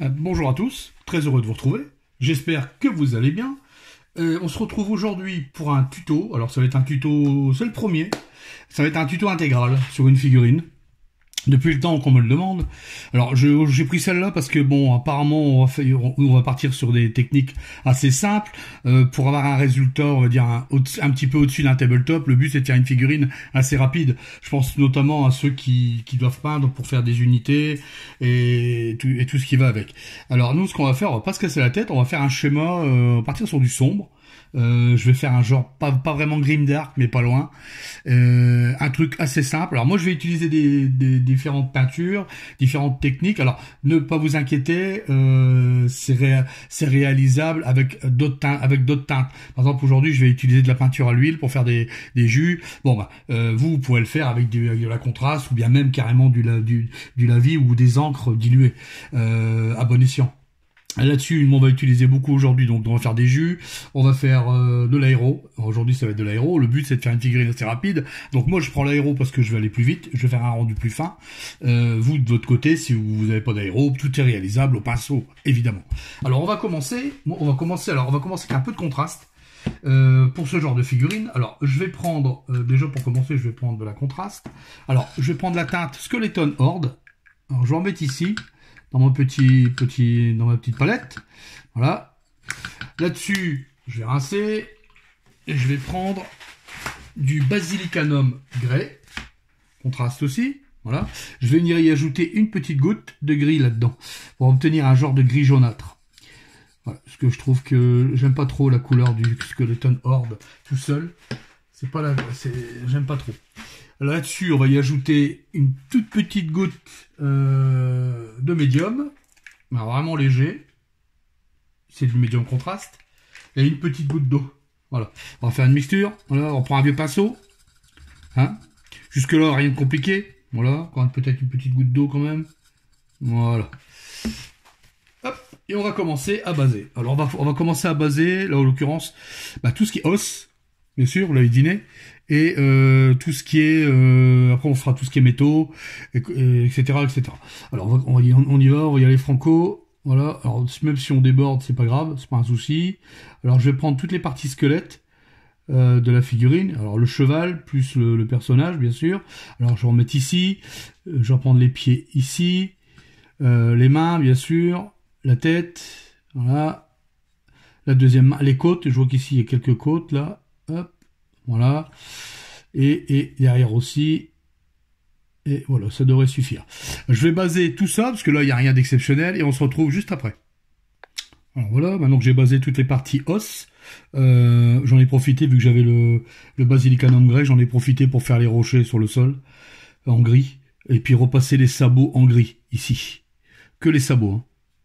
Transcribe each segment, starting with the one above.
Euh, bonjour à tous, très heureux de vous retrouver. J'espère que vous allez bien. Euh, on se retrouve aujourd'hui pour un tuto. Alors ça va être un tuto, c'est le premier. Ça va être un tuto intégral sur une figurine depuis le temps qu'on me le demande. Alors j'ai pris celle-là parce que bon, apparemment on va, faire, on va partir sur des techniques assez simples euh, pour avoir un résultat, on va dire un, un petit peu au-dessus d'un tabletop. Le but c'est de faire une figurine assez rapide. Je pense notamment à ceux qui, qui doivent peindre pour faire des unités et tout, et tout ce qui va avec. Alors nous, ce qu'on va faire, on va pas se casser la tête, on va faire un schéma, euh, partir sur du sombre. Euh, je vais faire un genre pas, pas vraiment grim dark, mais pas loin. Euh, un truc assez simple. Alors moi, je vais utiliser des, des différentes peintures, différentes techniques. Alors ne pas vous inquiéter, euh, c'est réalisable avec d'autres teintes, avec d'autres teintes. Par exemple, aujourd'hui, je vais utiliser de la peinture à l'huile pour faire des, des jus. Bon, bah, euh, vous, vous pouvez le faire avec, du, de la contraste ou bien même carrément du, du, du lavis ou des encres diluées euh, à bon escient. Là-dessus, on va utiliser beaucoup aujourd'hui, donc on va faire des jus, on va faire euh, de l'aéro. Aujourd'hui, ça va être de l'aéro. Le but, c'est de faire une figurine assez rapide. Donc moi, je prends l'aéro parce que je vais aller plus vite. Je vais faire un rendu plus fin. Euh, vous, de votre côté, si vous n'avez pas d'aéro, tout est réalisable au pinceau, évidemment. Alors, on va commencer. on va commencer. Alors, on va commencer avec un peu de contraste. Euh, pour ce genre de figurine. Alors, je vais prendre, déjà pour commencer, je vais prendre de la contraste. Alors, je vais prendre la teinte Skeleton Horde. Alors, je vais en mettre ici dans petit, petit, dans ma petite palette. Voilà. Là-dessus, je vais rincer et je vais prendre du basilicanum grès, contraste aussi. Voilà. Je vais venir y ajouter une petite goutte de gris là-dedans pour obtenir un genre de gris jaunâtre. Voilà, parce que je trouve que j'aime pas trop la couleur du skeleton horde tout seul. C'est pas la, j'aime pas trop. Là-dessus, on va y ajouter une toute petite goutte euh, de médium, vraiment léger. C'est du médium contraste. Et une petite goutte d'eau. Voilà. On va faire une mixture. Voilà, on prend un vieux pinceau. Hein Jusque-là, rien de compliqué. Voilà. Peut-être une petite goutte d'eau quand même. Voilà. Hop. Et on va commencer à baser. Alors, on va, commencer à baser, là, en l'occurrence, bah, tout ce qui est os bien sûr, vous l'avez dîné, et euh, tout ce qui est, euh, après on fera tout ce qui est métaux, etc., etc. Alors on, on, y, va, on va y aller franco, voilà. Alors même si on déborde, c'est pas grave, c'est pas un souci. Alors je vais prendre toutes les parties squelettes euh, de la figurine. Alors le cheval plus le, personnage, bien sûr. Alors je vais en mettre ici, je vais prendre les pieds ici, les mains, bien sûr, la tête, voilà. La deuxième main, les côtes, je vois qu'ici il y a quelques côtes là, Hop, voilà. Et, et derrière aussi. Et voilà, ça devrait suffire. Je vais baser tout ça, parce que là, il n'y a rien d'exceptionnel, et on se retrouve juste après. Alors voilà, maintenant que j'ai basé toutes les parties os, euh, j'en ai profité, vu que j'avais le, le basilicanum grès, j'en ai profité pour faire les rochers sur le sol, en gris, et puis repasser les sabots en gris, ici. Que les sabots, hein.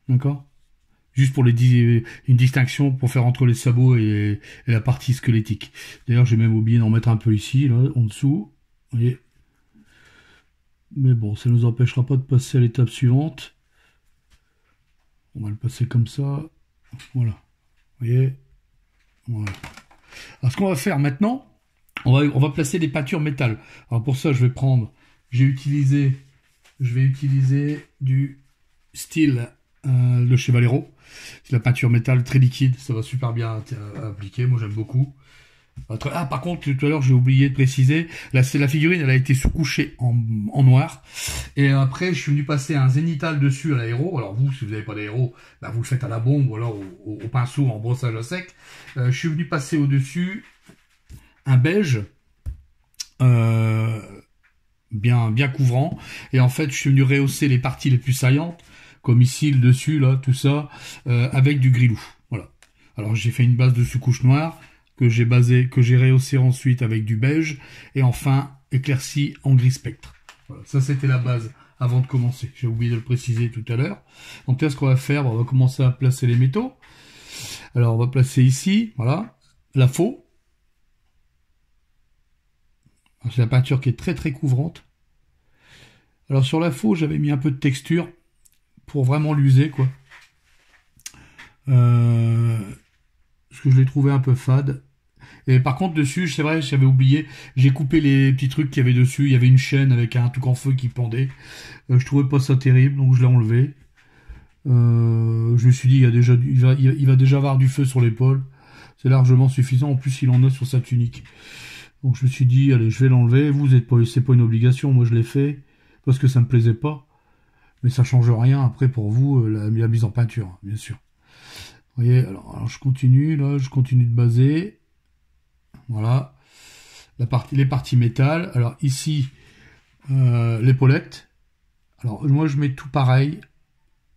D'accord? Juste pour les une distinction pour faire entre les sabots et, la partie squelettique. D'ailleurs, j'ai même oublié d'en mettre un peu ici, en dessous. Mais bon, ça ne nous empêchera pas de passer à l'étape suivante. On va le passer comme ça. Voilà. Voyez Voilà. Alors, ce qu'on va faire maintenant, on va, placer des peintures métal. Alors, pour ça, je vais prendre, j'ai utilisé, je vais utiliser du style euh, le Chevalero. C'est la peinture métal très liquide, ça va super bien appliquer, moi j'aime beaucoup. Ah, par contre, tout à l'heure, j'ai oublié de préciser, c'est la figurine, elle a été sous-couchée en, noir. Et après, je suis venu passer un zénital dessus à l'aéro. Alors vous, si vous n'avez pas d'aéro, bah, vous le faites à la bombe ou alors au, pinceau en brossage à sec. Euh, je suis venu passer au-dessus un beige euh, bien, bien couvrant. Et en fait, je suis venu rehausser les parties les plus saillantes comme ici le dessus là, tout ça, euh, avec du gris Voilà. Alors j'ai fait une base de sous-couche noire que j'ai basé, que j'ai rehaussé ensuite avec du beige et enfin éclairci en gris spectre. Voilà. Ça c'était la base avant de commencer. J'ai oublié de le préciser tout à l'heure. Donc là ce qu'on va faire, on va commencer à placer les métaux. Alors on va placer ici, voilà, la faux. C'est la peinture qui est très très couvrante. Alors sur la faux, j'avais mis un peu de texture pour vraiment l'user, quoi. Euh, parce que je l'ai trouvé un peu fade. Et par contre, dessus, c'est vrai, j'avais oublié, j'ai coupé les petits trucs qu'il y avait dessus. Il y avait une chaîne avec un truc en feu qui pendait. Euh, je trouvais pas ça terrible, donc je l'ai enlevé. Euh, je me suis dit, il, a déjà, va déjà avoir du feu sur l'épaule. C'est largement suffisant. En plus, il en a sur sa tunique. Donc je me suis dit, allez, je vais l'enlever. Vous êtes pas, c'est pas une obligation. Moi, je l'ai fait parce que ça me plaisait pas. Mais ça change rien après pour vous euh, la, mise en peinture, bien sûr. Vous voyez, alors, je continue là, je continue de baser. Voilà. Les parties métal. Alors ici, euh, l'épaulette. Alors moi je mets tout pareil.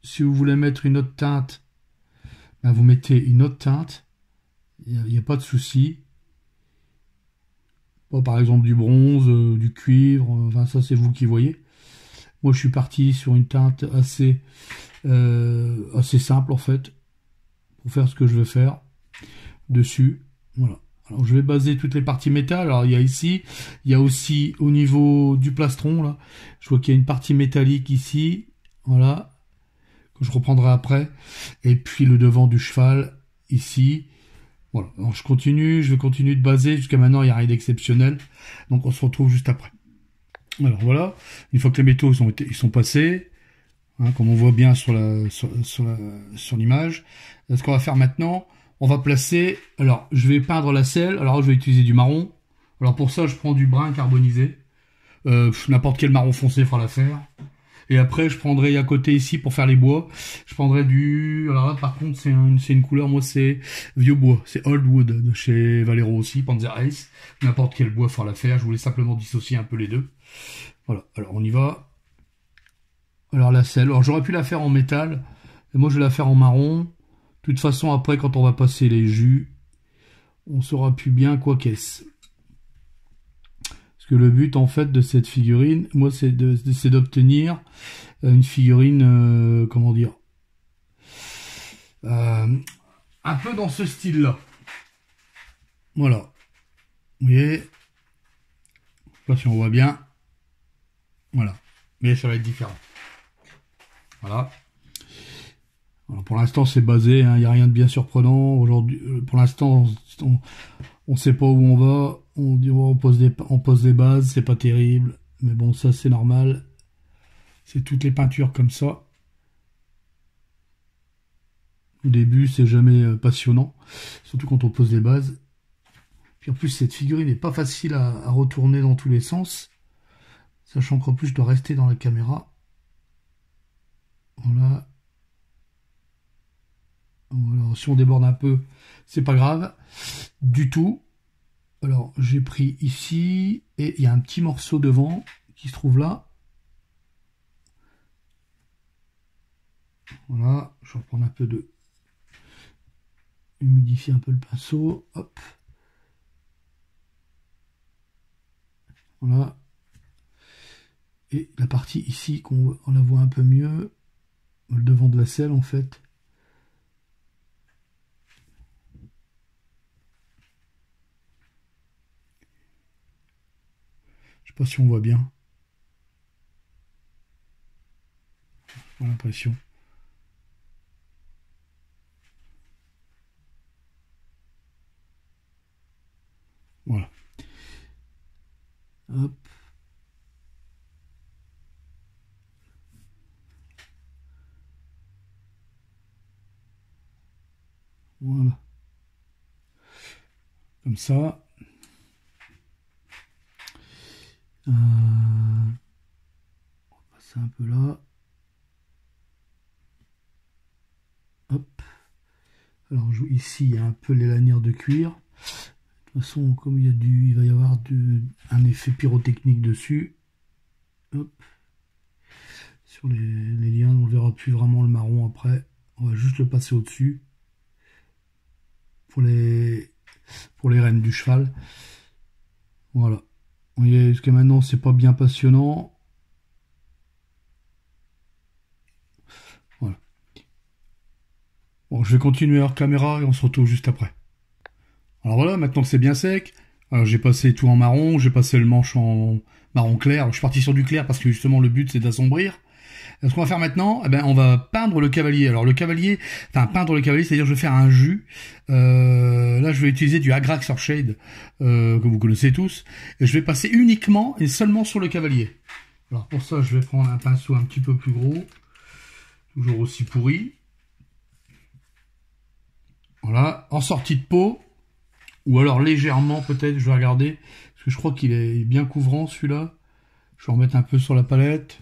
Si vous voulez mettre une autre teinte, ben, vous mettez une autre teinte. Il n'y a, pas de souci. par exemple du bronze, euh, du cuivre, enfin ça c'est vous qui voyez. Moi je suis parti sur une teinte assez, euh, assez simple en fait, pour faire ce que je veux faire dessus. Voilà. Alors je vais baser toutes les parties métal. Alors il y a ici, il y a aussi au niveau du plastron là, je vois qu'il y a une partie métallique ici, voilà, que je reprendrai après. Et puis le devant du cheval ici. Voilà, alors je continue, je vais continuer de baser. Jusqu'à maintenant, il n'y a rien d'exceptionnel. Donc on se retrouve juste après. Alors voilà, une fois que les métaux sont, ils sont passés, hein, comme on voit bien sur la sur, sur l'image, ce qu'on va faire maintenant, on va placer, alors je vais peindre la selle, alors je vais utiliser du marron. Alors pour ça, je prends du brun carbonisé. Euh, n'importe quel marron foncé fera l'affaire. Et après, je prendrai à côté ici pour faire les bois. Je prendrai du... Alors là, par contre, c'est une couleur, moi, c'est vieux bois. C'est Old Wood de chez Valero aussi, Panzer Ace. N'importe quel bois fera l'affaire. Je voulais simplement dissocier un peu les deux. Voilà. Alors, on y va. Alors, la selle. Alors, j'aurais pu la faire en métal. Et moi, je vais la faire en marron. De toute façon, après, quand on va passer les jus, on saura plus bien quoi qu'est-ce. Parce que le but, en fait, de cette figurine, moi, c'est d'obtenir une figurine, euh, comment dire, euh, un peu dans ce style-là. Voilà. Vous voyez? Je sais pas si on voit bien. Voilà. Mais ça va être différent. Voilà pour l'instant, c'est basé, il hein, n'y a rien de bien surprenant. Aujourd'hui, euh, pour l'instant, on ne sait pas où on va. On, dit, on, pose des, on pose des bases, c'est pas terrible. Mais bon, ça, c'est normal. C'est toutes les peintures comme ça. Au début, c'est jamais euh, passionnant. Surtout quand on pose des bases. Puis en plus, cette figurine n'est pas facile à, retourner dans tous les sens. Sachant qu'en plus, je dois rester dans la caméra. Voilà. Si on déborde un peu, c'est pas grave du tout. Alors, j'ai pris ici, et il y a un petit morceau devant qui se trouve là. Voilà, je vais reprendre un peu de... humidifier un peu le pinceau. Hop. Voilà. Et la partie ici, qu'on la voit un peu mieux, le devant de la selle en fait. sais pas si on voit bien. J'ai l'impression. Voilà. Hop. Voilà. Comme ça. Euh, on va passer un peu là. Hop. Alors ici il y a un peu les lanières de cuir. De toute façon, comme il y a du, il va y avoir du, un effet pyrotechnique dessus. Hop. Sur les, les liens, on ne verra plus vraiment le marron après. On va juste le passer au-dessus. Pour les, pour les rênes du cheval. Voilà. Vous voyez, jusqu'à maintenant, c'est pas bien passionnant? Voilà. Bon, je vais continuer hors caméra et on se retrouve juste après. Alors voilà, maintenant que c'est bien sec, j'ai passé tout en marron, j'ai passé le manche en marron clair. je suis parti sur du clair parce que justement le but c'est d'assombrir. Ce qu'on va faire maintenant, eh ben, on va peindre le cavalier. Alors le cavalier, enfin peindre le cavalier, c'est-à-dire je vais faire un jus. Euh, là, je vais utiliser du Agrax Shade, euh, que vous connaissez tous. Et je vais passer uniquement et seulement sur le cavalier. Alors pour ça, je vais prendre un pinceau un petit peu plus gros. Toujours aussi pourri. Voilà, en sortie de peau. Ou alors légèrement peut-être, je vais regarder. Parce que je crois qu'il est bien couvrant celui-là. Je vais en mettre un peu sur la palette.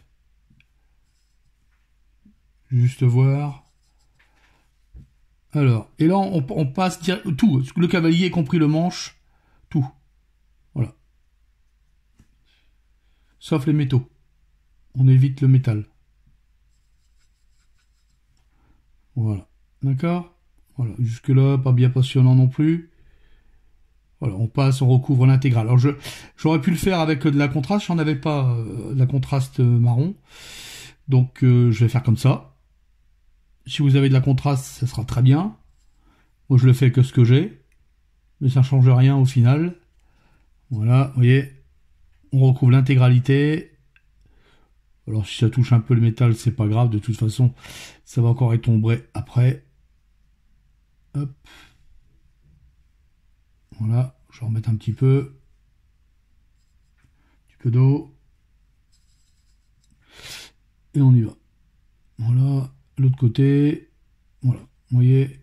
Juste voir. Alors, et là on, passe tout, le cavalier y compris le manche, tout. Voilà. Sauf les métaux. On évite le métal. Voilà. D'accord? Voilà. Jusque-là, pas bien passionnant non plus. Voilà, on passe, on recouvre l'intégrale. Alors, je, j'aurais pu le faire avec de la contraste, j'en avais pas euh, de la contraste marron. Donc, euh, je vais faire comme ça. Si vous avez de la contraste, ça sera très bien. Moi, je le fais que ce que j'ai. Mais ça ne change rien au final. Voilà, vous voyez. On recouvre l'intégralité. Alors si ça touche un peu le métal, c'est pas grave. De toute façon, ça va encore être ombré après. Hop. Voilà, je vais remettre un petit peu. Un petit peu d'eau. Et on y va. Voilà, l'autre côté. Voilà, vous voyez,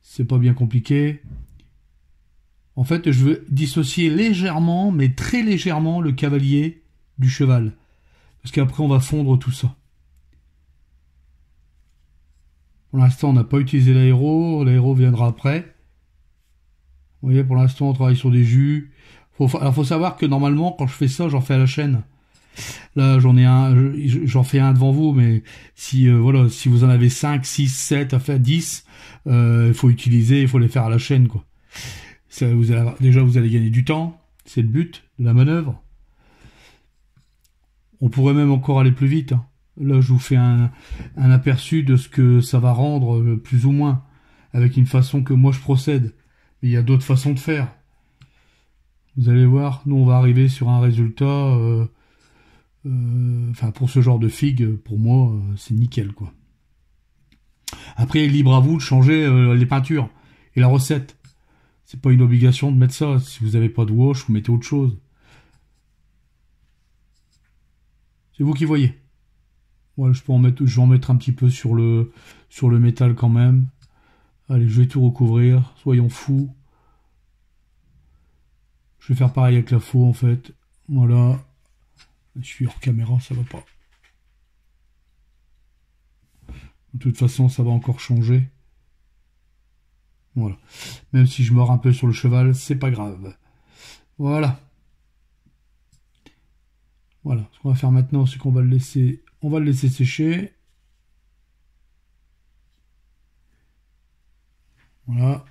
c'est pas bien compliqué. En fait, je veux dissocier légèrement, mais très légèrement, le cavalier du cheval. Parce qu'après, on va fondre tout ça. Pour l'instant, on n'a pas utilisé l'aéro. L'aéro viendra après. Vous voyez, pour l'instant, on travaille sur des jus. Faut, alors, faut savoir que normalement, quand je fais ça, j'en fais à la chaîne. Là, j'en ai un, j'en fais un devant vous, mais si euh, voilà, si vous en avez 5, 6, 7, à faire 10, euh, il faut utiliser, il faut les faire à la chaîne, quoi. Ça, vous allez, déjà, vous allez gagner du temps, c'est le but la manœuvre. On pourrait même encore aller plus vite. Hein. Là, je vous fais un, aperçu de ce que ça va rendre, euh, plus ou moins, avec une façon que moi je procède. Mais il y a d'autres façons de faire. Vous allez voir, nous on va arriver sur un résultat. Enfin, pour ce genre de figue, pour moi, c'est nickel, quoi. Après, libre à vous de changer les peintures et la recette. C'est pas une obligation de mettre ça. Si vous n'avez pas de wash, vous mettez autre chose. C'est vous qui voyez. Voilà, je peux en mettre, je vais en mettre un petit peu sur le, sur le métal quand même. Allez, je vais tout recouvrir. Soyons fous. Je vais faire pareil avec la faux en fait. Voilà. Je suis hors caméra, ça va pas. De toute façon, ça va encore changer. Voilà. Même si je mords un peu sur le cheval, c'est pas grave. Voilà. Voilà, ce qu'on va faire maintenant, c'est qu'on va le laisser, on va le laisser sécher. Voilà.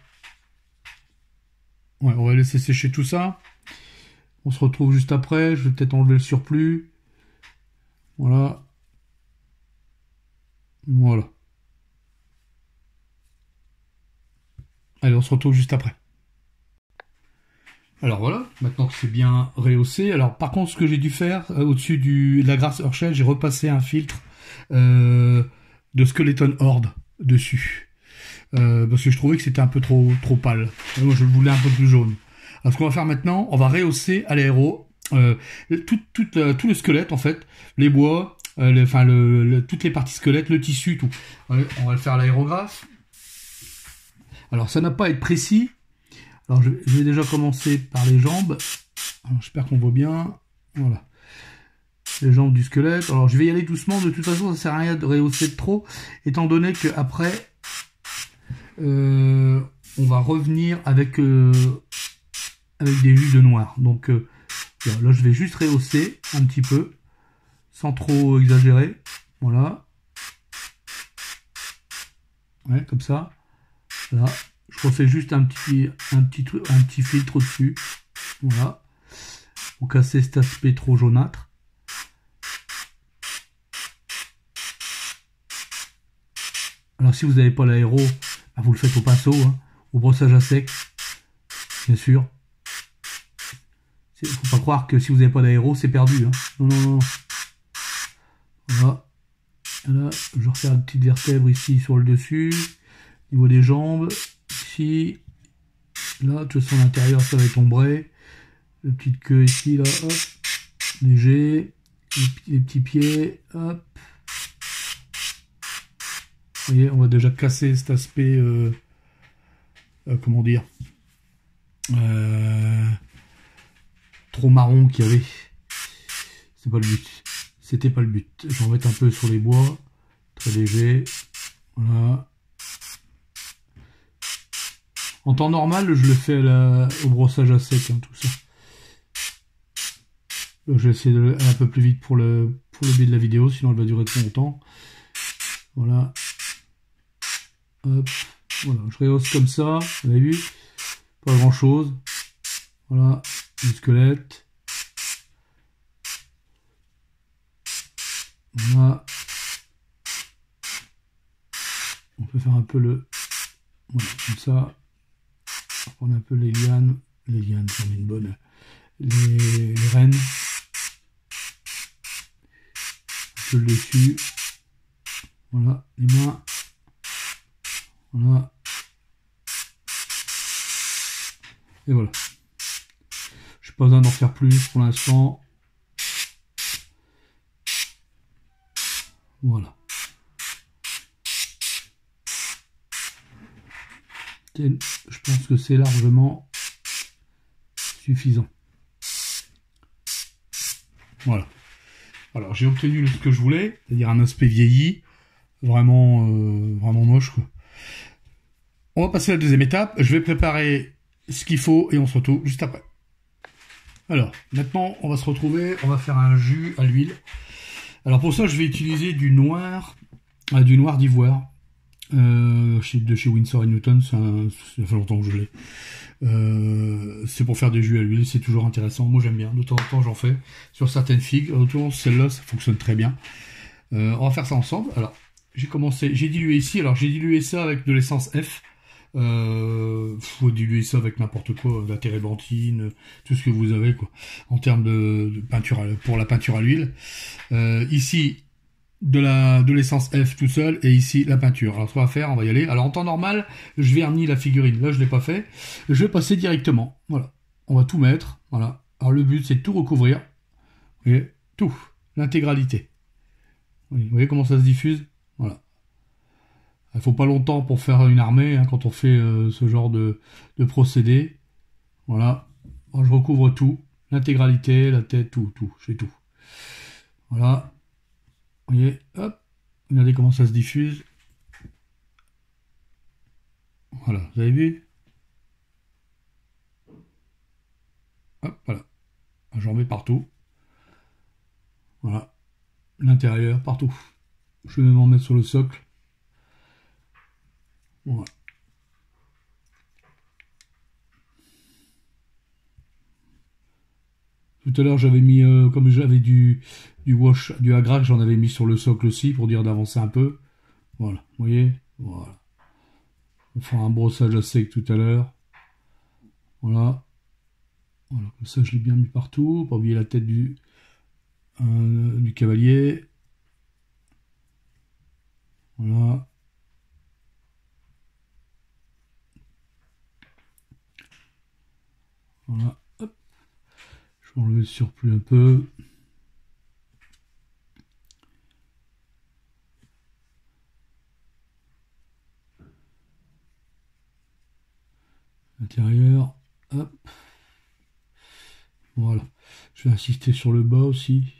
Ouais, on va laisser sécher tout ça. On se retrouve juste après. Je vais peut-être enlever le surplus. Voilà. Voilà. Allez, on se retrouve juste après. Alors voilà, maintenant que c'est bien rehaussé. Alors par contre, ce que j'ai dû faire euh, au-dessus de la grasse Herschel, j'ai repassé un filtre euh, de Skeleton Horde dessus. Euh, parce que je trouvais que c'était un peu trop trop pâle. moi, je voulais un peu plus jaune. Alors ce qu'on va faire maintenant, on va rehausser à l'aéro tout, tout, tout, le squelette en fait, les bois, enfin le, toutes les parties squelettes, le tissu, tout. On va le faire à l'aérographe. Alors ça n'a pas à être précis, alors je, vais déjà commencer par les jambes. J'espère qu'on voit bien. Voilà. Les jambes du squelette. Alors je vais y aller doucement. De toute façon, ça sert à rien de rehausser trop. Étant donné qu'après, euh, on va revenir avec, euh, avec des jus de noir. Donc euh, là, je vais juste rehausser un petit peu. Sans trop exagérer. Voilà. Ouais, comme ça. Là je refais juste un petit, un petit, un petit filtre au-dessus. Voilà. Pour casser cet aspect trop jaunâtre. Alors si vous n'avez pas l'aéro, bah, vous le faites au pinceau, hein, au brossage à sec, bien sûr. Faut pas croire que si vous n'avez pas d'aéro, c'est perdu. Hein. Non, non, non. Voilà. Là, je refais une petite vertèbre ici sur le dessus, au niveau des jambes. Là, de toute l'intérieur, ça va être ombré. La petite queue ici, là, hop. Léger. Les, petits pieds, hop. Vous voyez, on va déjà casser cet aspect, euh, euh, comment dire, euh, trop marron qu'il y avait. C'est pas le but. C'était pas le but. Je vais mettre un peu sur les bois, très léger. Voilà. En temps normal, je le fais au brossage à sec, hein, tout ça. Je vais essayer d'aller un peu plus vite pour le, pour le de la vidéo, sinon elle va durer trop longtemps. Voilà. Hop. Voilà, je rehausse comme ça, vous avez vu? Pas grand chose. Voilà, le squelette. Voilà. On peut faire un peu le... Voilà, comme ça. On prendre un peu les lianes. Les lianes, j'en une bonne. Les, les rennes. Un peu le dessus. Voilà, les mains. Voilà. Et voilà. Pas besoin d'en faire plus pour l'instant. Voilà. Je pense que c'est largement suffisant. Voilà. Alors j'ai obtenu ce que je voulais, c'est-à-dire un aspect vieilli, vraiment, euh, vraiment moche. Quoi. On va passer à la deuxième étape. Je vais préparer ce qu'il faut et on se retrouve juste après. Alors, maintenant, on va se retrouver, on va faire un jus à l'huile. Alors pour ça, je vais utiliser du noir, euh, du noir d'ivoire. Euh, de chez Winsor Newton, ça, fait longtemps que je l'ai. Euh, c'est pour faire des jus à l'huile, c'est toujours intéressant. Moi j'aime bien, de temps en temps j'en fais sur certaines figues. Autour celle-là, ça fonctionne très bien. on va faire ça ensemble. Alors j'ai commencé, j'ai dilué ici. Alors j'ai dilué ça avec de l'essence F. Euh, faut diluer ça avec n'importe quoi, la térébenthine, tout ce que vous avez quoi, en termes de, peinture pour la peinture à l'huile. Euh, ici de la de l'essence F tout seul et ici la peinture. Alors ce qu'on va faire, on va y aller. Alors en temps normal, je vernis la figurine. Là je l'ai pas fait. Je vais passer directement. Voilà, on va tout mettre. Voilà. Alors le but c'est de tout recouvrir. Vous voyez, tout, l'intégralité. Vous voyez comment ça se diffuse? Il faut pas longtemps pour faire une armée hein, quand on fait euh, ce genre de, procédé. Voilà. je recouvre tout. L'intégralité, la tête, tout, tout. J'ai tout. Voilà. Vous voyez, hop. Regardez comment ça se diffuse. Voilà, vous avez vu? Hop, voilà. J'en mets partout. Voilà. L'intérieur, partout. Je vais même en mettre sur le socle. Tout à l'heure, j'avais mis, euh, comme j'avais du, wash, du agrac, j'en avais mis sur le socle aussi pour dire d'avancer un peu. Voilà, vous voyez? Voilà. On fera un brossage à sec tout à l'heure. Voilà. Voilà, comme ça, je l'ai bien mis partout. Pas oublier la tête du, euh, du cavalier. Voilà. Voilà, hop. Je vais enlever le surplus un peu. L'intérieur, hop. Voilà. Je vais insister sur le bas aussi.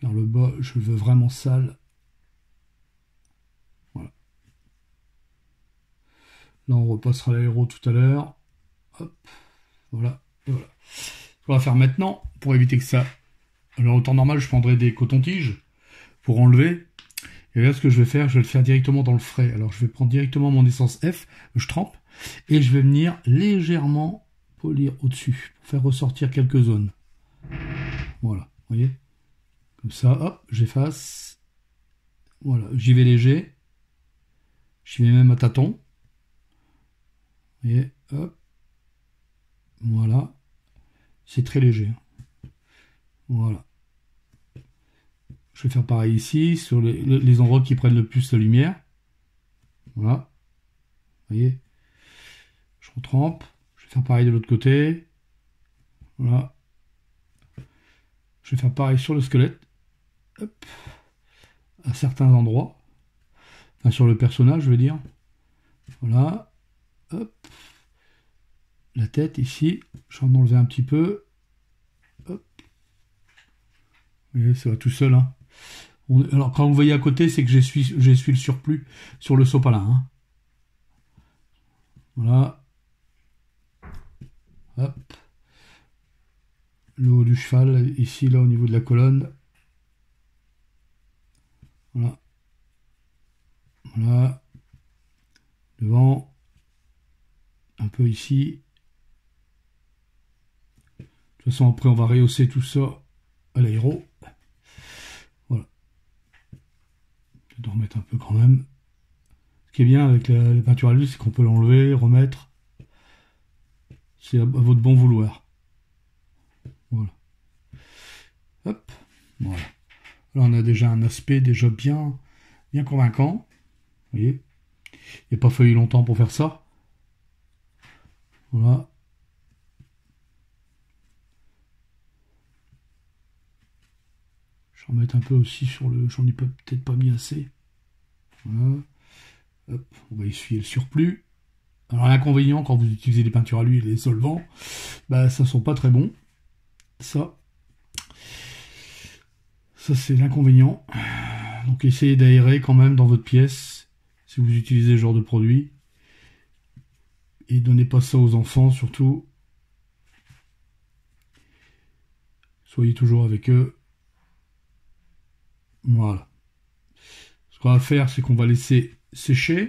Car le bas, je le veux vraiment sale. Voilà. Là, on repassera l'aéro tout à l'heure. Voilà. voilà. Ce qu'on va faire maintenant, pour éviter que ça... Alors, au temps normal, je prendrai des cotons-tiges pour enlever. Et là, ce que je vais faire, je vais le faire directement dans le frais. Alors, je vais prendre directement mon essence F, je trempe, et je vais venir légèrement polir au-dessus, pour faire ressortir quelques zones. Voilà, vous voyez? Comme ça, hop, j'efface. Voilà, j'y vais léger. J'y vais même à tâtons. Vous voyez, hop. Voilà. C'est très léger. Voilà. Je vais faire pareil ici, sur les, endroits qui prennent le plus la lumière. Voilà. Vous voyez? Je retrempe. Je vais faire pareil de l'autre côté. Voilà. Je vais faire pareil sur le squelette. À certains endroits. Enfin, sur le personnage, je veux dire. Voilà. Hop. La tête ici. Je vais en enlever un petit peu. Hop. Vous voyez, ça va tout seul. Hein. alors, quand vous voyez à côté, c'est que j'essuie le surplus sur le sopalin. Hein. Voilà. Hop. Le haut du cheval, ici, là, au niveau de la colonne. Voilà. Voilà. Devant. Un peu ici. De toute façon, après, on va rehausser tout ça à l'aéro. Voilà. Je vais remettre un peu quand même. Ce qui est bien avec la, peinture à l'huile, c'est qu'on peut l'enlever, remettre. C'est à, votre bon vouloir. Voilà. Hop. Voilà. Là, on a déjà un aspect déjà bien, bien convaincant. Vous voyez Il n'a pas fallu longtemps pour faire ça. Voilà. Je vais en mettre un peu aussi sur le... J'en ai peut-être pas mis assez. Voilà. On va essuyer le surplus. Alors l'inconvénient quand vous utilisez des peintures à l'huile et les solvants, bah ça sont pas très bons. Ça, ça c'est l'inconvénient. Donc essayez d'aérer quand même dans votre pièce si vous utilisez ce genre de produit. Et donnez pas ça aux enfants surtout. Soyez toujours avec eux. Voilà. Ce qu'on va faire, c'est qu'on va laisser sécher.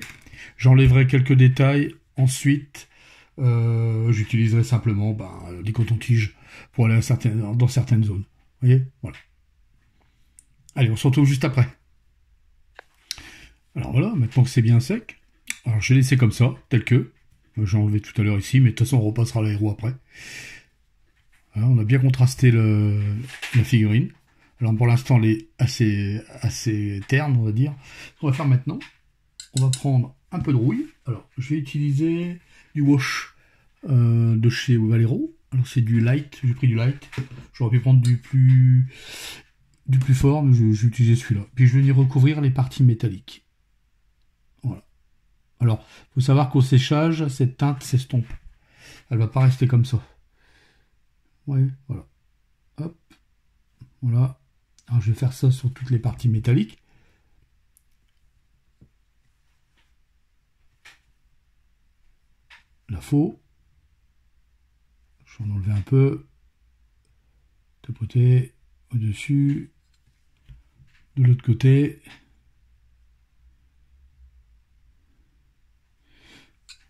J'enlèverai quelques détails. Ensuite, euh, j'utiliserai simplement ben, des cotons-tiges pour aller dans certaines zones. Vous voyez? Voilà. Allez, on se retrouve juste après. Alors voilà, maintenant que c'est bien sec, alors je vais laisser comme ça, tel que. J'ai enlevé tout à l'heure ici, mais de toute façon on repassera l'aéro après. on a bien contrasté la figurine. Alors pour l'instant elle est assez, terne, on va dire. Ce qu'on va faire maintenant, on va prendre un peu de rouille. Alors je vais utiliser du wash euh, de chez Valero. Alors c'est du light, j'ai pris du light. J'aurais pu prendre du plus du plus fort, mais j'ai utilisé celui-là. Puis je vais y recouvrir les parties métalliques. Voilà. Alors, faut savoir qu'au séchage, cette teinte s'estompe. Elle va pas rester comme ça. Oui, voilà. Hop. Voilà. Alors je vais faire ça sur toutes les parties métalliques. La faux. Je vais en enlever un peu. De côté, au-dessus de l'autre côté.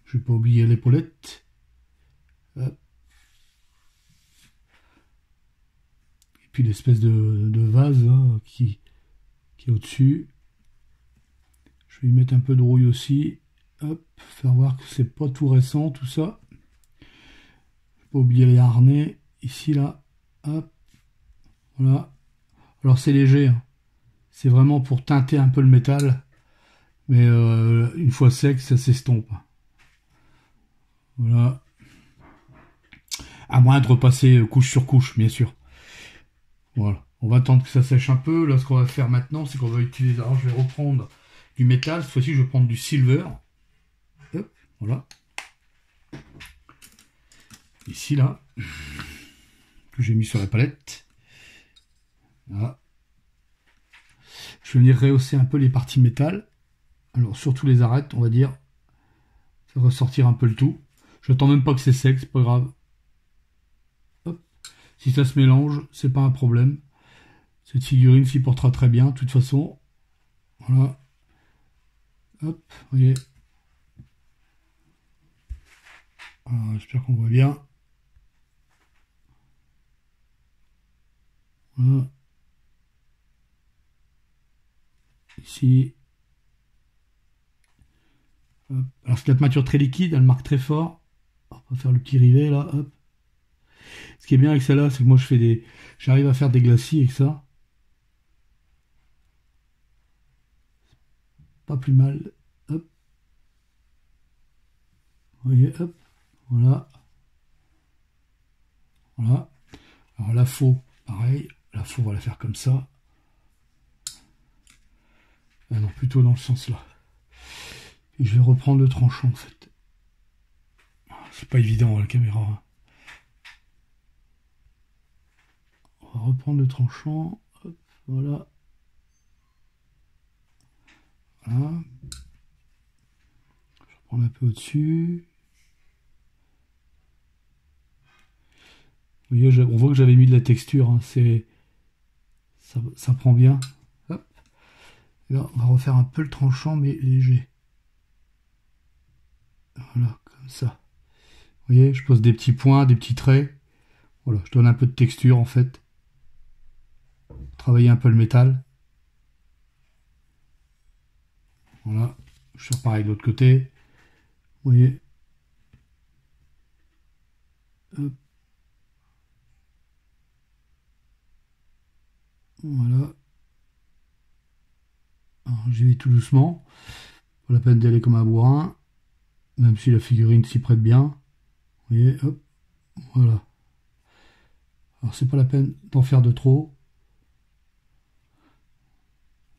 Je vais pas oublier l'épaulette. Puis l'espèce de, vase qui, qui est au-dessus. Je vais y mettre un peu de rouille aussi. Hop, faire voir que c'est pas tout récent tout ça. Pas oublier les harnais. Ici là. Hop. Voilà. Alors c'est léger. Hein. C'est vraiment pour teinter un peu le métal. Mais euh, une fois sec, ça s'estompe. Voilà. À moins de repasser couche sur couche, bien sûr. Voilà. On va attendre que ça sèche un peu. Là, ce qu'on va faire maintenant, c'est qu'on va utiliser... Alors, je vais reprendre du métal. Cette fois-ci, je vais prendre du silver. Hop, voilà. Ici, là. Que j'ai mis sur la palette. Voilà. Je vais venir rehausser un peu les parties métal. Alors surtout les arêtes, on va dire. Ressortir un peu le tout. Je n'attends même pas que c'est sec, c'est pas grave. Si ça se mélange, c'est pas un problème. Cette figurine s'y portera très bien, de toute façon. Voilà. Hop, voyez. J'espère qu'on voit bien. Voilà. ici. Alors c'est la peinture très liquide, elle marque très fort. On va faire le petit rivet là, hop. Ce qui est bien avec celle-là, c'est que moi je fais des. J'arrive à faire des glacis avec ça. Pas plus mal. Hop. Vous voyez, hop. Voilà. Voilà. Alors la faux, pareil. La faux, on va la faire comme ça. Ah non, plutôt dans le sens là. Et je vais reprendre le tranchant en fait. C'est pas évident la caméra. Hein. Reprendre le tranchant. voilà. Voilà. Je reprends un peu au-dessus. Vous voyez, on voit que j'avais mis de la texture. Hein. C'est ça, ça, prend bien. on va refaire un peu le tranchant, mais léger. Voilà, comme ça. Vous voyez, je pose des petits points, des petits traits. Voilà, je donne un peu de texture en fait. Travailler un peu le métal. Voilà, je fais pareil de l'autre côté. Vous voyez. Voilà. J'y vais tout doucement. Pas la peine d'aller comme un bourrin. Même si la figurine s'y prête bien. Vous voyez, hop. Voilà. Alors c'est pas la peine d'en faire de trop.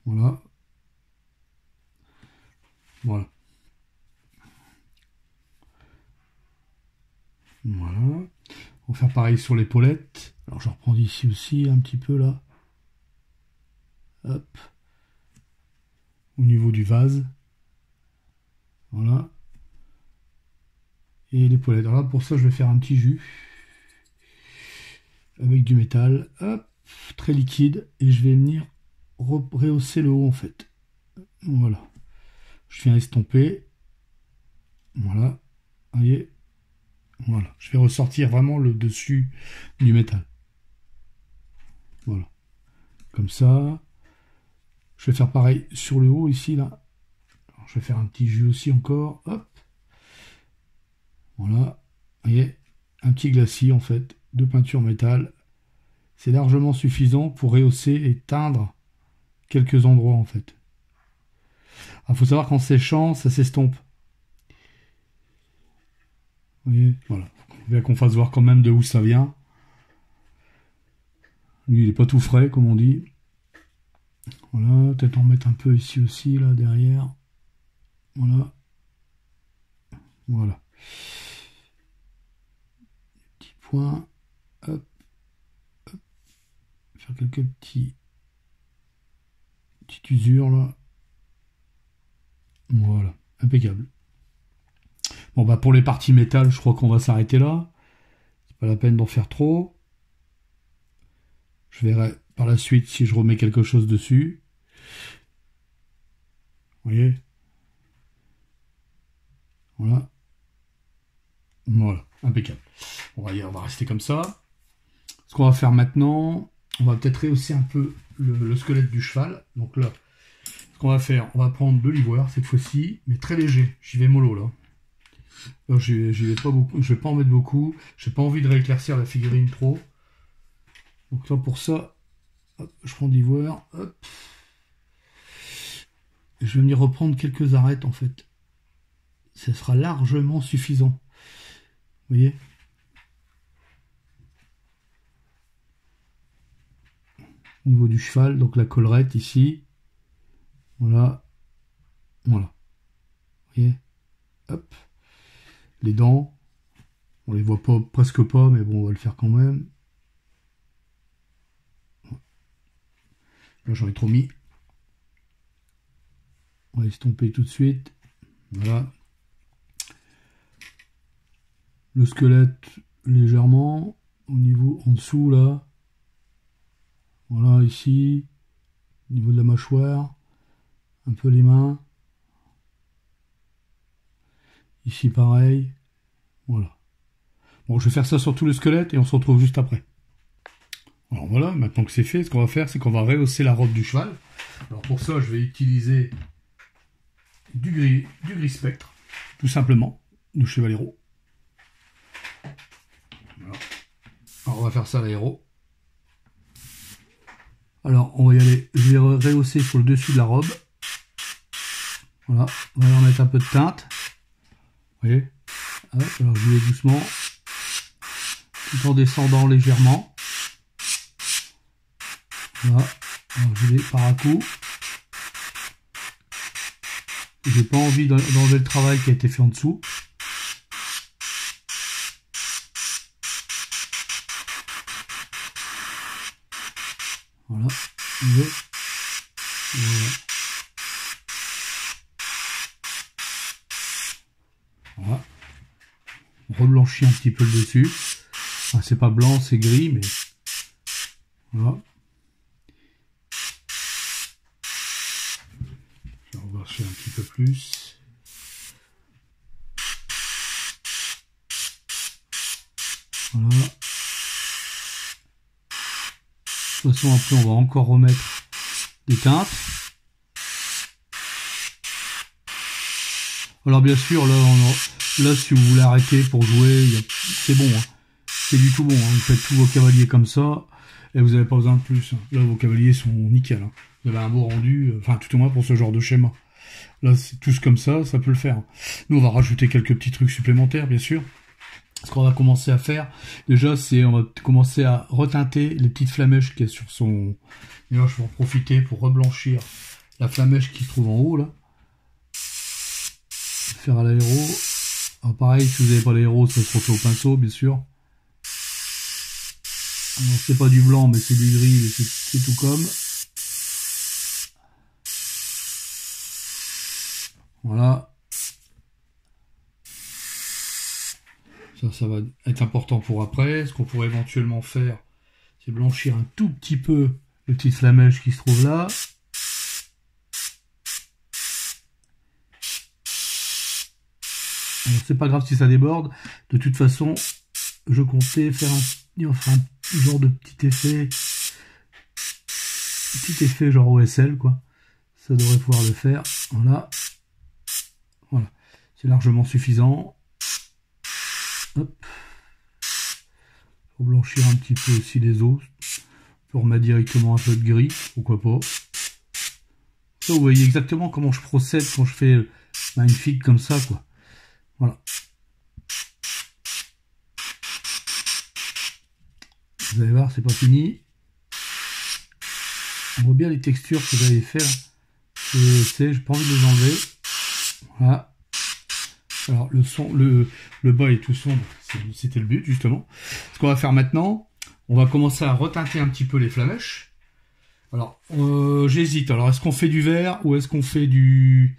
Voilà. Voilà. Voilà. On va faire pareil sur l'épaulette. Alors je reprends d'ici aussi un petit peu là. Hop. Au niveau du vase. Voilà. Et l'épaulette. Alors là, pour ça, je vais faire un petit jus. Avec du métal. Hop. Très liquide. Et je vais venir rehausser le haut en fait. Voilà. Je viens estomper. Voilà. Vous voyez Voilà. Je vais ressortir vraiment le dessus du métal. Voilà. Comme ça. Je vais faire pareil sur le haut ici, là. je vais faire un petit jus aussi encore. Hop. Voilà. Vous voyez Un petit glacis, en fait, de peinture métal. C'est largement suffisant pour rehausser et teindre quelques endroits, en fait. Il faut savoir qu'en séchant, ça s'estompe. Vous voyez Voilà. Il bien qu'on fasse voir quand même de où ça vient. Lui, il n'est pas tout frais, comme on dit. Voilà, peut-être en mettre un peu ici aussi, là, derrière. Voilà. Voilà. Petits points. Hop. Hop. Faire quelques petits petites usures là. Voilà, impeccable. Bon bah pour les parties métal, je crois qu'on va s'arrêter là. C'est pas la peine d'en faire trop. Je verrai par la suite si je remets quelque chose dessus. Vous voyez? Voilà. Voilà, impeccable. On va, on va rester comme ça. Ce qu'on va faire maintenant, on va peut-être rehausser un peu le, squelette du cheval. Donc là, ce qu'on va faire, on va prendre de l'ivoire cette fois-ci, mais très léger. J'y vais mollo là. là j'y vais pas beaucoup, je vais pas en mettre beaucoup. J'ai pas envie de rééclaircir la figurine trop. Donc là pour ça, je prends de l'ivoire. Je vais venir reprendre quelques arêtes en fait. Ce sera largement suffisant. Vous voyez? Au niveau du cheval, donc la collerette ici. Voilà. Voilà. Vous voyez? Hop. Les dents. On les voit pas presque pas, mais bon, on va le faire quand même. Là, j'en ai trop mis. On va estomper tout de suite. Voilà. Le squelette légèrement. Au niveau en dessous, là. Ici. Au niveau de la mâchoire. Un peu les mains. Ici, pareil. Voilà. Bon, je vais faire ça sur tout le squelette et on se retrouve juste après. Alors voilà, maintenant que c'est fait, ce qu'on va faire, c'est qu'on va rehausser la robe du cheval. Alors pour ça, je vais utiliser du gris, du gris spectre, tout simplement, du chevalero. Voilà. Alors on va faire ça à l'aéro. Alors on va y aller, je vais rehausser sur le dessus de la robe. Voilà, on va en mettre un peu de teinte. Vous voyez alors je vais doucement, tout en descendant légèrement. Voilà. Je vais par à coup. J'ai pas envie d'enlever le travail qui a été fait en dessous. Voilà. Voilà. Voilà. On reblanchit un petit peu le dessus. c'est pas blanc, c'est gris, mais voilà. Je vais reblanchir un petit peu plus. Voilà. De toute façon, après, on va encore remettre des teintes. Alors bien sûr, là, là si vous voulez arrêter pour jouer, c'est bon. Hein. C'est du tout bon. Hein. Vous faites tous vos cavaliers comme ça, et vous n'avez pas besoin de plus. Hein. Là, vos cavaliers sont nickel. Vous avez un beau rendu, euh, enfin tout au moins pour ce genre de schéma. Là, c'est tous comme ça, ça peut le faire. Nous, on va rajouter quelques petits trucs supplémentaires, bien sûr. Ce qu'on va commencer à faire, déjà, c'est on va commencer à reteinter les petites flamèches qui est sur son... Et là, je vais en profiter pour reblanchir la flamèche qui se trouve en haut, là faire à l'aéro. Pareil, si vous n'avez pas l'aéro, ça se refait au pinceau, bien sûr. c'est pas du blanc, mais c'est du gris, c'est tout comme. Voilà. Ça, ça va être important pour après. Ce qu'on pourrait éventuellement faire, c'est blanchir un tout petit peu le petit flamèche qui se trouve là. C'est pas grave si ça déborde. De toute façon, je comptais faire un, genre de petit effet, petit effet genre OSL quoi. Ça devrait pouvoir le faire. Voilà, voilà, c'est largement suffisant. Hop. Pour blanchir un petit peu aussi les os. Pour mettre directement un peu de gris, pourquoi pas. Ça, vous voyez exactement comment je procède quand je fais magnifique comme ça, quoi. Voilà. Vous allez voir, c'est pas fini. On voit bien les textures que j'allais faire. Je j'ai pas envie de les enlever. Voilà. Alors le son, le, le bas est tout sombre, c'était le but justement. Ce qu'on va faire maintenant, on va commencer à reteinter un petit peu les flamèches. Alors euh, j'hésite. Alors est-ce qu'on fait du vert ou est-ce qu'on fait du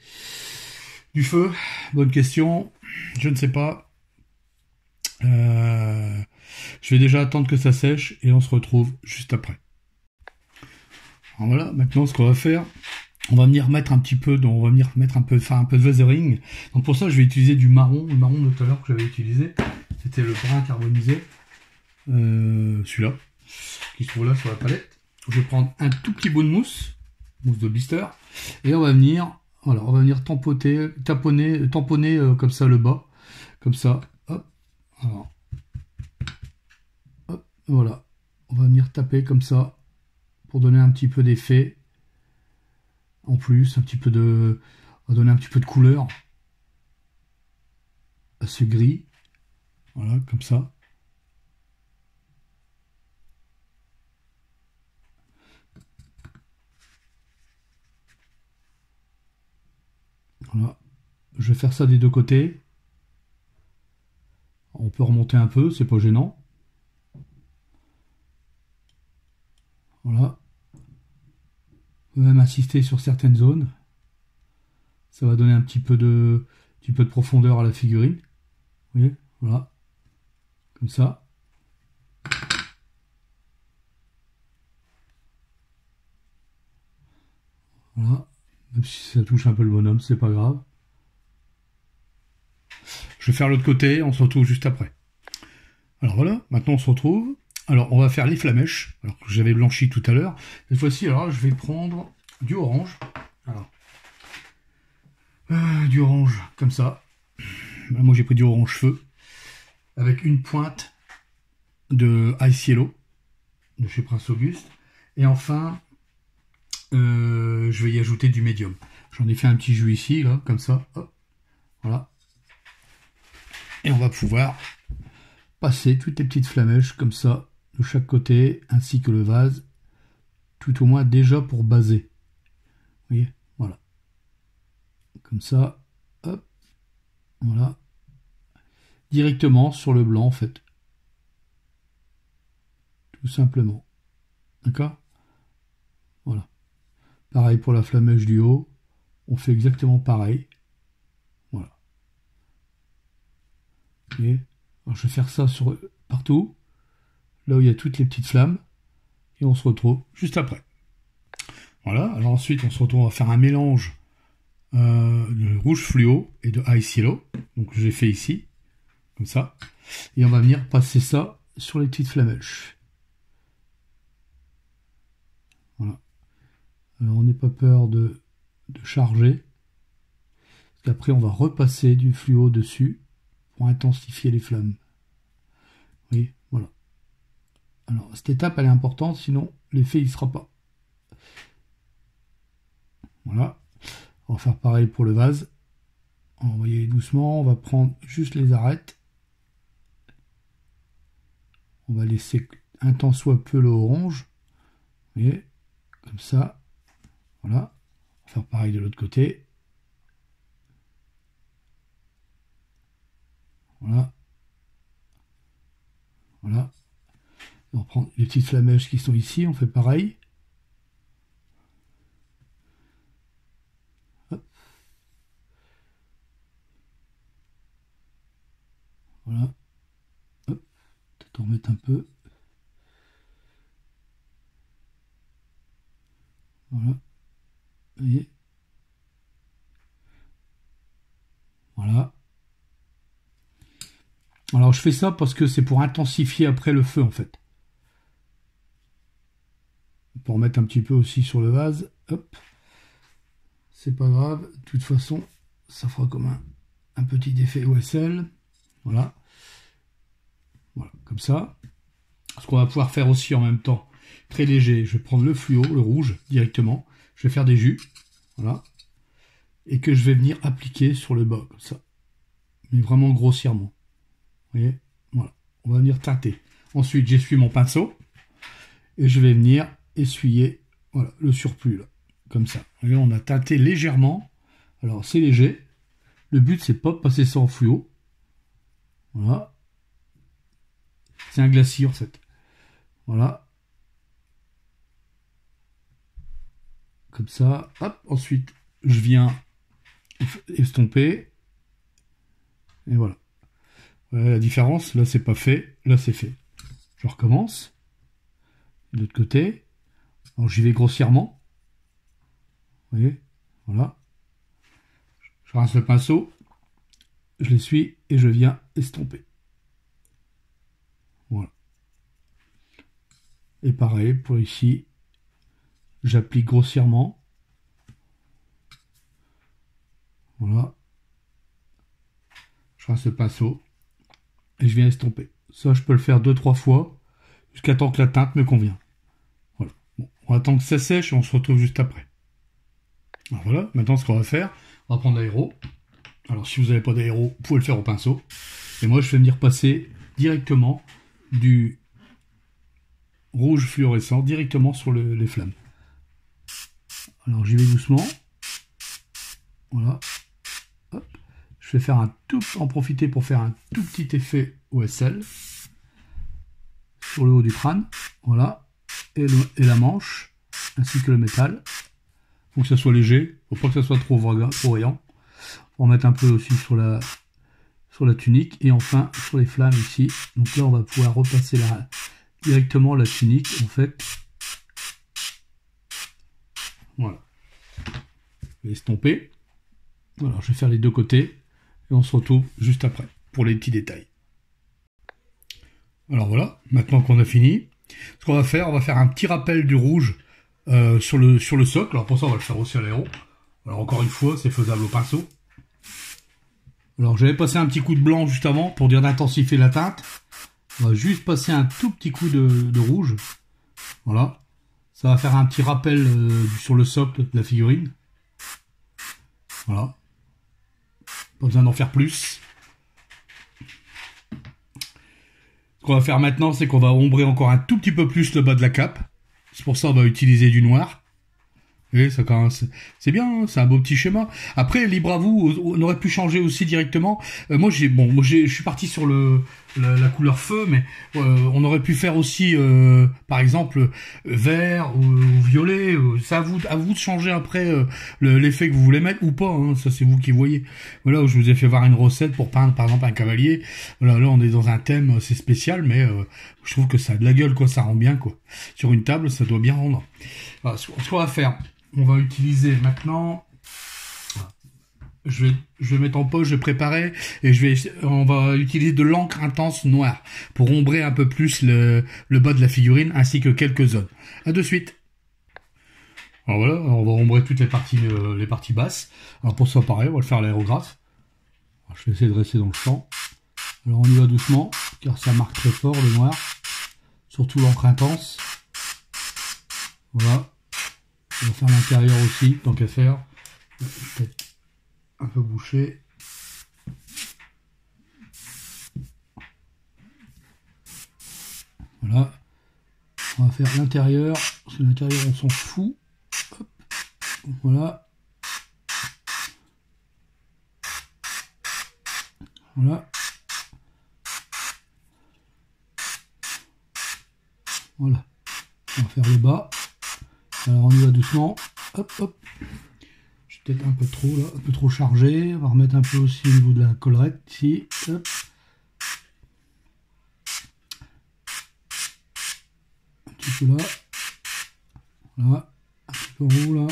du feu? Bonne question. Je ne sais pas. Euh, je vais déjà attendre que ça sèche et on se retrouve juste après. voilà, maintenant ce qu'on va faire, on va venir mettre un petit peu, on va venir mettre un peu, faire un peu de weathering. Donc pour ça, je vais utiliser du marron, le marron de tout à l'heure que j'avais utilisé. C'était le brun carbonisé, euh, celui-là, qui se trouve là sur la palette. Je vais prendre un tout petit bout de mousse, mousse de blister, et on va venir voilà, on va venir tampoter, tamponner euh, comme ça le bas. Comme ça. Voilà. On va venir taper comme ça pour donner un petit peu d'effet. En plus, un petit peu de. On va donner un petit peu de couleur à ce gris. Voilà, comme ça. Je vais faire ça des deux côtés. On peut remonter un peu, c'est pas gênant. Voilà. On peut même insister sur certaines zones. Ça va donner un petit peu de, petit peu de profondeur à la figurine. Vous voyez? Voilà. Comme ça. Voilà. Même si ça touche un peu le bonhomme, c'est pas grave. Je vais faire l'autre côté, on se retrouve juste après. Alors voilà, maintenant on se retrouve. Alors on va faire les flamèches, alors que j'avais blanchi tout à l'heure. Cette fois-ci, alors je vais prendre du orange. Alors, euh, du orange comme ça. Moi j'ai pris du orange feu avec une pointe de Ice Yellow de chez Prince Auguste. Et enfin euh, je vais y ajouter du médium. J'en ai fait un petit jus ici, là, comme ça. voilà. Et on va pouvoir passer toutes les petites flamèches comme ça, de chaque côté, ainsi que le vase, tout au moins déjà pour baser. Vous voyez? Voilà. comme ça, hop, voilà, directement sur le blanc en fait. Tout simplement. D'accord? Voilà. Pareil pour la flamèche du haut, on fait exactement pareil. Voilà. Je vais faire ça sur partout, là où il y a toutes les petites flammes, et on se retrouve juste après. Voilà, alors ensuite on se retrouve à faire un mélange euh, de rouge fluo et de ice yellow, donc j'ai fait ici, comme ça, et on va venir passer ça sur les petites flamèches. Voilà. Alors on n'est pas peur de, charger, parce qu'après on va repasser du fluo dessus pour intensifier les flammes. Oui, voilà. Alors, cette étape, elle est importante, sinon l'effet, il sera pas. Voilà. On va faire pareil pour le vase. On va envoyer doucement, on va prendre juste les arêtes. On va laisser un temps soit peu le orange. Vous voyez, comme ça. Voilà. On va faire pareil de l'autre côté. Voilà. Voilà. On prend les petites flamèches qui sont ici, on fait pareil. Voilà. Peut-être en remettre un peu. Voilà. Voilà. Alors je fais ça parce que c'est pour intensifier après le feu en fait. Pour mettre un petit peu aussi sur le vase. Hop. C'est pas grave. De toute façon, ça fera comme un, un petit effet OSL. Voilà. Voilà, comme ça. Ce qu'on va pouvoir faire aussi en même temps, très léger, je vais prendre le fluo, le rouge, directement. Je vais faire des jus. Voilà. Et que je vais venir appliquer sur le bas, comme ça. Mais vraiment grossièrement. Vous voyez? Voilà. On va venir teinter. Ensuite, j'essuie mon pinceau. Et je vais venir essuyer voilà, le surplus. Comme ça. Vous voyez, on a teinté légèrement. Alors, c'est léger. Le but, c'est pas de passer ça en fluo. Voilà. C'est un glacis, en fait. Voilà. Comme ça. Hop. Ensuite, je viens estomper. Et voilà la différence, là c'est pas fait, là c'est fait. Je recommence. De l'autre côté. Alors j'y vais grossièrement. Vous voyez? Voilà. Je rince le pinceau. Je l'essuie et je viens estomper. Voilà. Et pareil pour ici. J'applique grossièrement. Voilà. Je rince le pinceau et je viens estomper. Ça, je peux le faire deux, trois fois, jusqu'à temps que la teinte me convient. Voilà. On attend que ça sèche et on se retrouve juste après. Voilà, maintenant ce qu'on va faire, on va prendre l'aéro. Alors si vous n'avez pas d'aéro, vous pouvez le faire au pinceau. Et moi, je vais venir passer directement du rouge fluorescent directement sur les flammes. Alors j'y vais doucement. Voilà je vais faire un tout, en profiter pour faire un tout petit effet OSL sur le haut du crâne, voilà, et, la manche, ainsi que le métal. Faut que ça soit léger, faut pas que ça soit trop, trop voyant. On va mettre un peu aussi sur la, sur la tunique et enfin sur les flammes ici. Donc là, on va pouvoir repasser directement la tunique en fait. Voilà. Estomper. Alors, je vais faire les deux côtés et on se retrouve juste après pour les petits détails. Alors voilà, maintenant qu'on a fini, ce qu'on va faire, on va faire un petit rappel du rouge euh, sur, le, sur le socle. Alors pour ça, on va le faire aussi à l'aéro. Alors encore une fois, c'est faisable au pinceau. Alors j'avais passé un petit coup de blanc juste avant pour dire d'intensifier la teinte. On va juste passer un tout petit coup de, rouge. Voilà. Ça va faire un petit rappel euh, sur le socle de la figurine. Voilà. Pas besoin d'en faire plus. Ce qu'on va faire maintenant, c'est qu'on va ombrer encore un tout petit peu plus le bas de la cape. C'est pour ça qu'on va utiliser du noir. Et ça, quand c'est bien, hein, c'est un beau petit schéma. Après, libre à vous, on aurait pu changer aussi directement. Euh, moi, j'ai bon, moi, je suis parti sur le la, couleur feu, mais euh, on aurait pu faire aussi, euh, par exemple, vert ou, violet. C'est à vous, à vous de changer après l'effet que vous voulez mettre ou pas. Hein, ça, c'est vous qui voyez. Voilà, je vous ai fait voir une recette pour peindre, par exemple, un cavalier. Voilà, là, on est dans un thème assez spécial, mais je trouve que ça a de la gueule, quoi. Ça rend bien, quoi. Sur une table, ça doit bien rendre. ce qu'on va faire on va utiliser maintenant je vais, je vais mettre en pause, je vais préparer et je vais, on va utiliser de l'encre intense noire pour ombrer un peu plus le, bas de la figurine ainsi que quelques zones. À de suite. Alors voilà, on va ombrer toutes les parties, euh, les parties basses. Alors pour ça, pareil, on va le faire l'aérographe. Je vais essayer de rester dans le champ. Alors on y va doucement, car ça marque très fort le noir. Surtout l'encre intense. Voilà. On va faire l'intérieur aussi, tant qu'à faire. Peut-être un peu bouché. Voilà. On va faire l'intérieur. Parce que l'intérieur, on s'en fout. Voilà. Voilà. Voilà. On va faire le bas. Alors on y va doucement. Hop, hop. Je suis peut-être un peu trop un peu trop chargé. On va remettre un peu aussi au niveau de la collerette ici. Hop. Un petit peu là. Voilà. Un petit peu en haut là.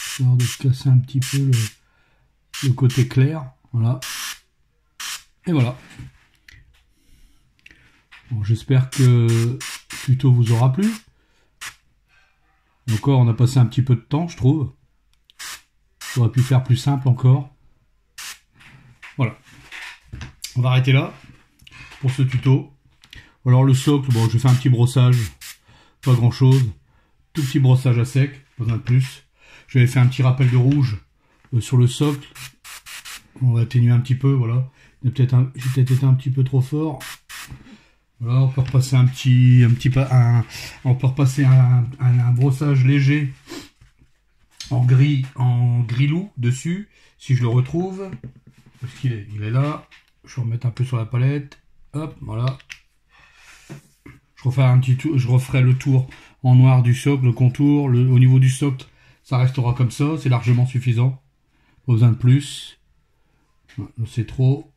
Histoire de casser un petit peu le, le côté clair. Voilà. Et voilà. Bon, J'espère que plutôt vous aura plu. Encore, on a passé un petit peu de temps, je trouve. J'aurais pu faire plus simple encore. Voilà. On va arrêter là pour ce tuto. Alors le socle, bon, je fais un petit brossage. Pas grand chose. Tout petit brossage à sec, pas besoin de plus. J'avais fait un petit rappel de rouge euh, sur le socle. On va atténuer un petit peu, voilà. J'ai peut-être peut été un petit peu trop fort. Voilà, on peut repasser un petit, un petit, un, on peut repasser un, un, brossage léger en gris, en gris loup dessus, si je le retrouve. Parce qu'il est, il est là. Je vais remettre un peu sur la palette. Hop, voilà. Je referai un petit tour, je referai le tour en noir du socle, le contour. Le, au niveau du socle, ça restera comme ça, c'est largement suffisant. Pas besoin de plus. C'est trop.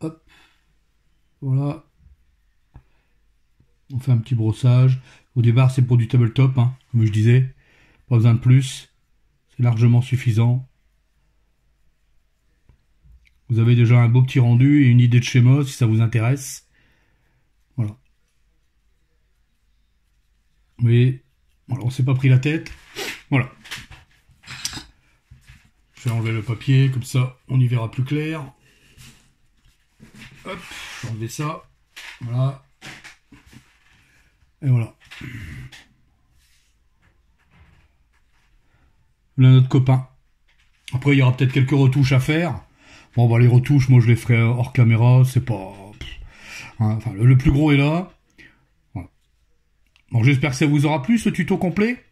Hop. Voilà. On fait un petit brossage. Au départ, c'est pour du tabletop, hein, comme je disais. Pas besoin de plus. C'est largement suffisant. Vous avez déjà un beau petit rendu et une idée de schéma si ça vous intéresse. Voilà. Vous voyez, voilà, on s'est pas pris la tête. Voilà. Je vais enlever le papier, comme ça on y verra plus clair. Hop, je vais enlever ça. Voilà. Et voilà. Là, notre copain. Après, il y aura peut-être quelques retouches à faire. Bon, bah, les retouches, moi, je les ferai hors caméra. C'est pas... Hein, enfin, le, plus gros est là. Bon, j'espère que ça vous aura plu, ce tuto complet.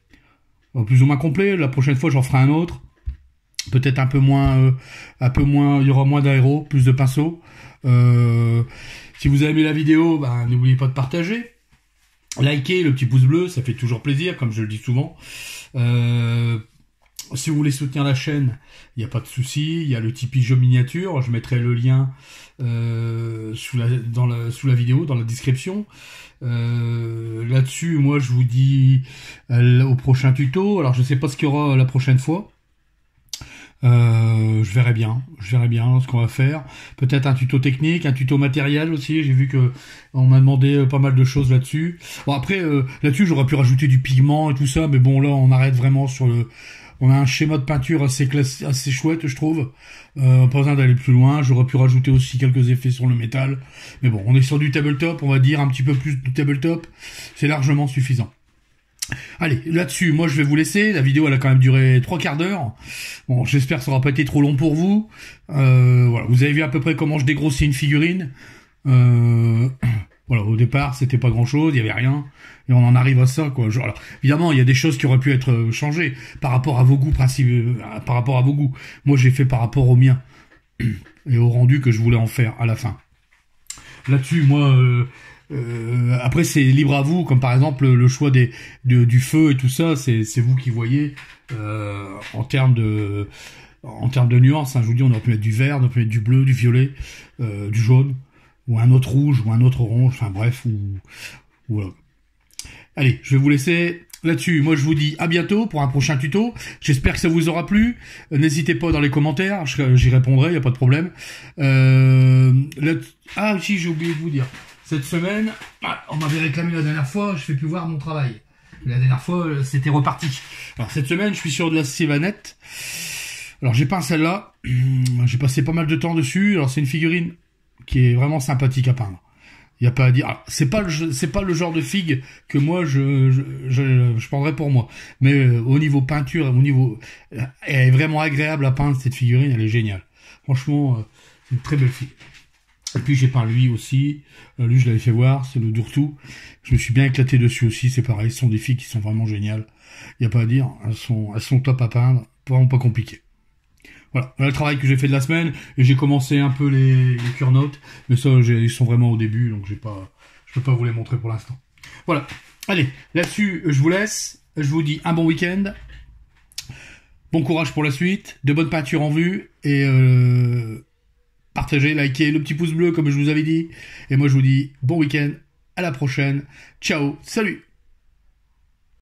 Euh, plus ou moins complet. La prochaine fois, j'en ferai un autre. Peut-être un peu moins... Euh, un peu moins... Il y aura moins d'aéro, plus de pinceaux. Euh, si vous avez aimé la vidéo, bah, n'oubliez pas de partager. Likez le petit pouce bleu, ça fait toujours plaisir, comme je le dis souvent. Euh, si vous voulez soutenir la chaîne, il n'y a pas de souci. Il y a le Tipeee Jeux Miniature. Je mettrai le lien euh, sous, la, vidéo, dans la description. Euh, Là-dessus, moi, je vous dis au prochain tuto. Alors, je ne sais pas ce qu'il y aura la prochaine fois. Euh, je verrai bien, je verrai bien ce qu'on va faire. Peut-être un tuto technique, un tuto matériel aussi. J'ai vu que on m'a demandé euh, pas mal de choses là-dessus. Bon après euh, là-dessus j'aurais pu rajouter du pigment et tout ça, mais bon là on arrête vraiment sur le. On a un schéma de peinture assez classe, assez chouette je trouve. Euh, pas besoin d'aller plus loin. J'aurais pu rajouter aussi quelques effets sur le métal, mais bon on est sur du tabletop, on va dire un petit peu plus du tabletop. C'est largement suffisant. Allez, là-dessus, moi je vais vous laisser. La vidéo elle a quand même duré trois quarts d'heure. Bon, j'espère que ça aura pas été trop long pour vous. Euh, voilà, vous avez vu à peu près comment je dégrossis une figurine. Euh, Voilà, au départ, c'était pas grand chose, il y avait rien, et on en arrive à ça, quoi. Genre, alors, évidemment, il y a des choses qui auraient pu être euh, changées par rapport à vos goûts principaux, par rapport à vos goûts. Moi, j'ai fait par rapport au mien et au rendu que je voulais en faire à la fin. Là-dessus, moi, euh, après c'est libre à vous, comme par exemple le choix des du feu et tout ça, c'est vous qui voyez euh, en termes de en termes de nuances. Hein, je vous dis, on aurait pu mettre du vert, on aurait pu mettre du bleu, du violet, euh, du jaune, ou un autre rouge, ou un autre orange. Enfin bref, ou, ou voilà. Allez, je vais vous laisser là-dessus. Moi, je vous dis à bientôt pour un prochain tuto. J'espère que ça vous aura plu. Euh, n'hésitez pas dans les commentaires, j'y répondrai, il y a pas de problème. Euh, là... Ah, si, j'ai oublié de vous dire. Cette semaine, ah, on m'avait réclamé la dernière fois, je fais plus voir mon travail. La dernière fois, euh, c'était reparti. Alors cette semaine, je suis sur de la Sylvanette. Alors j'ai peint celle-là. J'ai passé pas mal de temps dessus. Alors c'est une figurine qui est vraiment sympathique à peindre. Il y a pas à dire. C'est pas le c'est pas le genre de figue que moi je je, je, prendrais pour moi. Mais euh, au niveau peinture, au niveau, elle est vraiment agréable à peindre cette figurine. Elle est géniale. Franchement, euh, c'est une très belle figue. Et puis j'ai peint lui aussi. Euh, lui, je l'avais fait voir, c'est le Dourtou. Je me suis bien éclaté dessus aussi, c'est pareil. Ce sont des filles qui sont vraiment géniales. Il n'y a pas à dire. Elles sont, elles sont top à peindre. Vraiment pas compliqué. Voilà, voilà le travail que j'ai fait de la semaine. Et j'ai commencé un peu les, les cure notes. Mais ça, ils sont vraiment au début, donc j'ai pas, je peux pas vous les montrer pour l'instant. Voilà. Allez, là-dessus, je vous laisse. Je vous dis un bon week-end. Bon courage pour la suite. De bonnes peintures en vue. Et euh, partagez, likez, le petit pouce bleu comme je vous avais dit. Et moi je vous dis bon week-end, à la prochaine. Ciao, salut